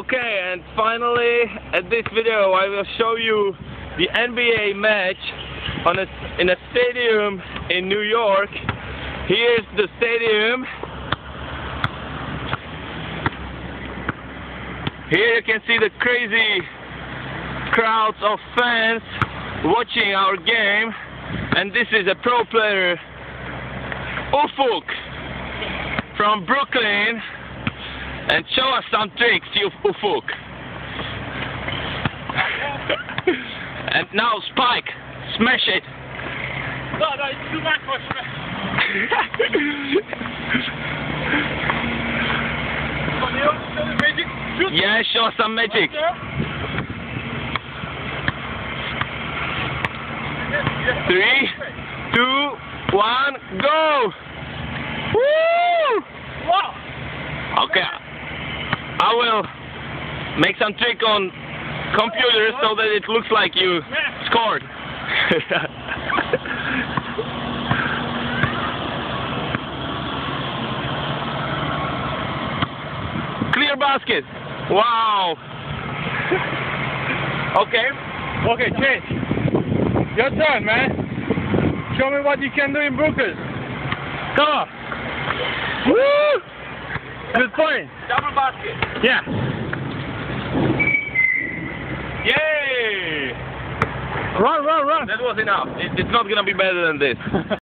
Okay, and finally, at this video, I will show you the NBA match on a, in a stadium in New York. Here's the stadium. Here you can see the crazy crowds of fans watching our game. And this is a pro player, Ufuk, from Brooklyn. And show us some tricks, you Ufuk. and now Spike, smash it. No, no, it's too much for smash. yeah, show some magic. Three, two, one, go! Woo! Wow. Okay. I will make some trick on computer so that it looks like you scored. Clear basket. Wow. okay. Okay, change. Your turn, man. Show me what you can do in Brooklyn. Come on. Woo! Good point. Double basket. Yeah. Yay! Run, run, run. That was enough. It, it's not gonna be better than this.